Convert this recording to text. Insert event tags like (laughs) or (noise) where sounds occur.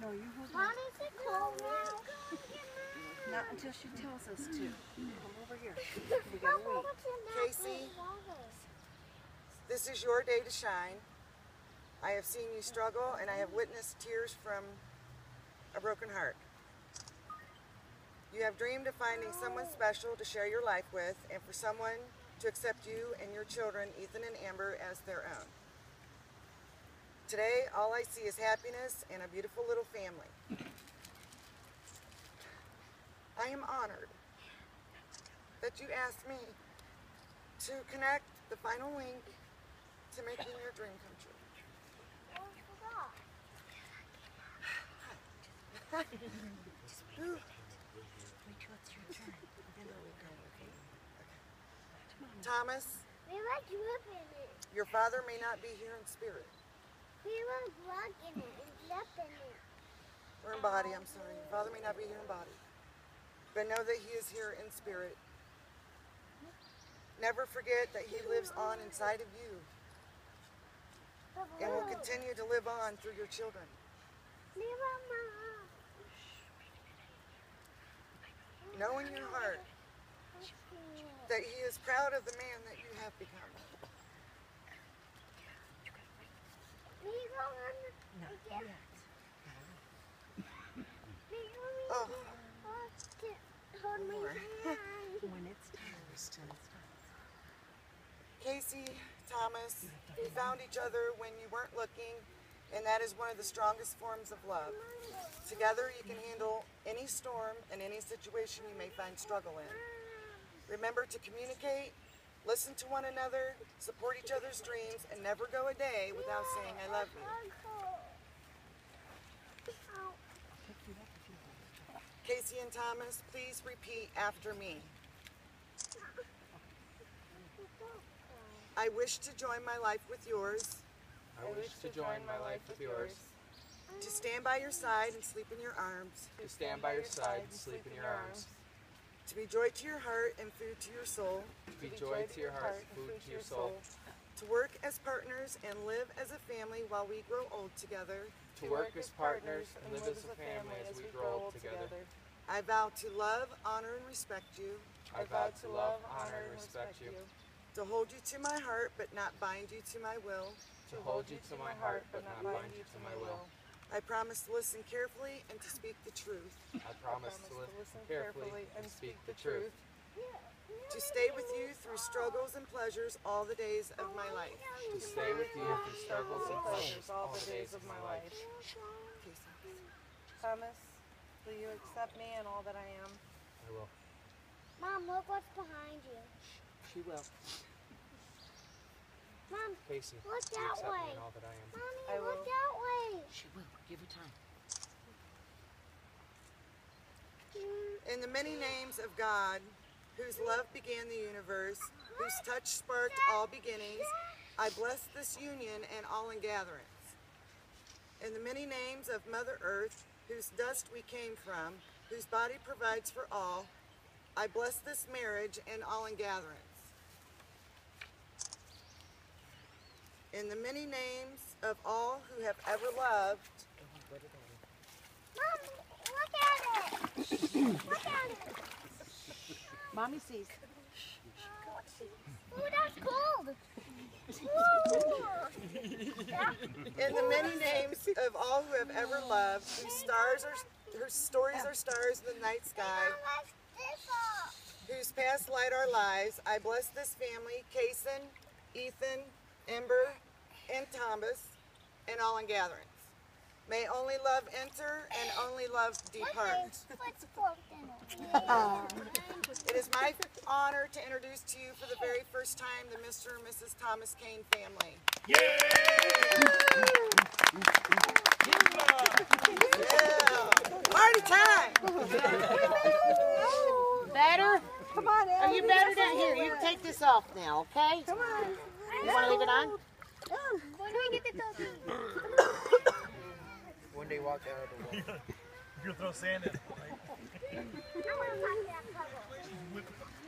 No, you hold. Mom, is it cold now? Not until she tells us to. Come over here. We gotta wait. Casey? This is your day to shine. I have seen you struggle and I have witnessed tears from a broken heart. You have dreamed of finding someone special to share your life with and for someone to accept you and your children, Ethan and Amber, as their own. Today, all I see is happiness and a beautiful little family. I am honored that you asked me to connect the final link to making your dream come true. Oh, I forgot. Ooh, Wait till it's your turn. Then we'll go, okay? Thomas, We dripping it. your father may not be here in spirit We were plugging it and dripping it. or in body, I'm sorry. Your father may not be here in body. But know that he is here in spirit. Never forget that he lives on inside of you and will continue to live on through your children. Know in your heart that he is proud of the man that you have become. We go on. Not Yeah. yet. We go on. Oh. Hold hand. When it's (laughs) time, it's time. Casey, Thomas, you found each other when you weren't looking, and that is one of the strongest forms of love. Together, you can handle any storm and any situation you may find struggle in. Remember to communicate, listen to one another, support each other's dreams, and never go a day without saying, I love you. Casey and Thomas, please repeat after me. I wish to join my life with yours, I wish to join my life with yours, to stand by your side and sleep in your arms, to stand by your side and sleep in your arms, to be joy to your heart and food to your soul, to be joy to your heart, food to your soul, to work as partners and live as a family while we grow old together. to work as partners and live as a family as we grow old together. I vow to love, honor, and respect you, I vow to love, honor, and respect you, to hold you to my heart but not bind you to my will. to hold you to my heart but not bind you to my will. I promise to listen carefully and to speak the truth, I promise to listen carefully and speak the truth, to stay with you through struggles and pleasures all the days of my life. to stay with you through struggles and pleasures all the days of my life. Thomas, will you accept me and all that I am? I will. Mom, look what's behind you. She will. Mom, Casey, look you that accept way. that I. Mommy, I look that way. She will. In the many names of God, whose love began the universe, whose touch sparked all beginnings, I bless this union and all in gatherings. In the many names of Mother Earth, whose dust we came from, whose body provides for all, I bless this marriage and all in gatherings. In the many names of all who have ever loved, Mom, look at it. Mommy sees. Ooh, that's cold. In the many names of all who have ever loved, whose stars are, whose stories are stars in the night sky, Mom, let's this up. whose paths light our lives, I bless this family, Kason, Ethan, Amber, and Thomas, and all in gatherings. May only love enter and only love depart. What's forked in it? It is my honor to introduce to you for the very first time the Mr. and Mrs. Thomas Kane family. Yeah! Party time! Better? Come on, Are you better down here? You can take this off now, okay? Come on. You want to leave it on? When do we get the turkey? One day walk out of the (laughs) wall. You're gonna throw sand in. Like, I